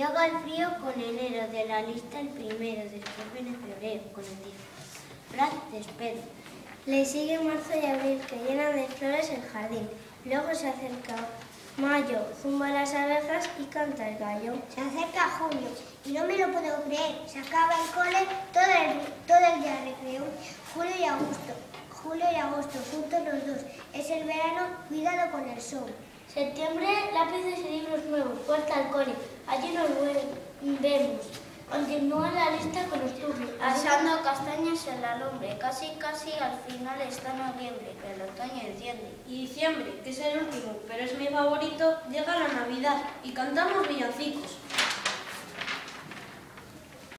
Llega el frío con enero, de la lista el primero, después viene febrero con el disfraz despedo. Le sigue marzo y abril, que llenan de flores el jardín. Luego se acerca mayo, zumba las abejas y canta el gallo. Se acerca junio y no me lo puedo creer. Se acaba el cole, todo el, todo el día de recreo. Julio y agosto, julio y agosto, juntos los dos. Es el verano, cuidado con el sol. Septiembre, lápices y libros nuevos, puerta al cole. Vemos. Continúa la lista con los turnos. Asando castañas en la lumbre. Casi, casi al final está noviembre, que el otoño enciende. Y diciembre, que es el último, pero es mi favorito, llega la Navidad y cantamos villancicos.